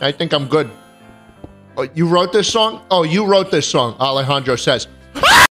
I think I'm good. Oh, you wrote this song? Oh, you wrote this song, Alejandro says.